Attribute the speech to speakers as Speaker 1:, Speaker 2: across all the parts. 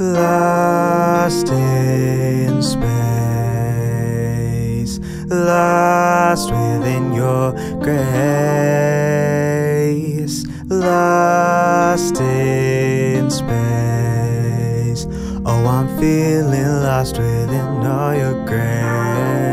Speaker 1: Lost in space, lost within your grace, lost in space. Oh, I'm feeling lost within all your grace.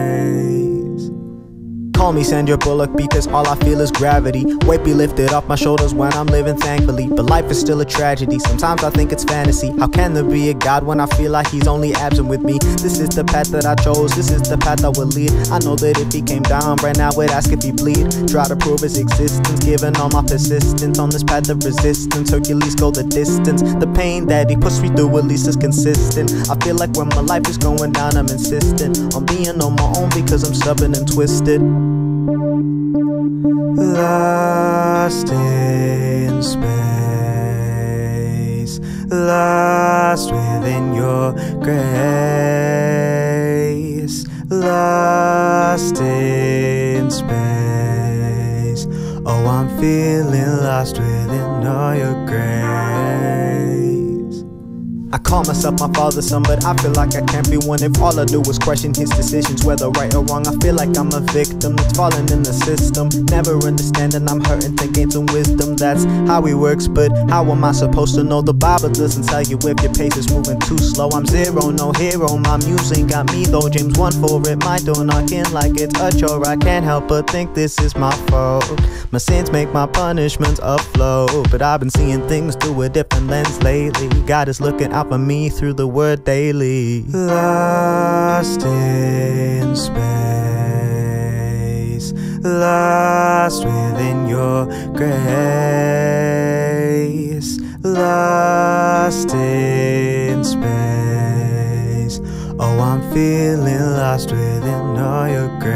Speaker 1: Call me Sandra Bullock because all I feel is gravity. Weight be lifted off my shoulders when I'm living thankfully. But life is still a tragedy. Sometimes I think it's fantasy. How can there be a God when I feel like He's only absent with me? This is the path that I chose. This is the path I will lead. I know that if He came down right now, would ask if He bleed. Try to prove His existence, given all my persistence on this path of resistance. Hercules go the distance. The pain that He puts me through at least is consistent. I feel like when my life is going down, I'm insistent on being on my own because I'm stubborn and twisted. Lost in space, lost within your grace, lost in space. Oh, I'm feeling lost within all your grace. Call myself my father's son, but I feel like I can't be one if all I do is question his decisions, whether right or wrong. I feel like I'm a victim that's falling in the system. Never understanding I'm hurting to gain some wisdom. That's how he works, but how am I supposed to know? The Bible doesn't tell you if your pace is moving too slow. I'm zero, no hero. My music got me though. James one for it. My door knocking like it's a chore. I can't help but think this is my fault. My sins make my punishments upflow, but I've been seeing things through a different lens lately. God is looking out for me through the word daily. Lost in space, lost within your grace, lost in space. Oh, I'm feeling lost within all your grace.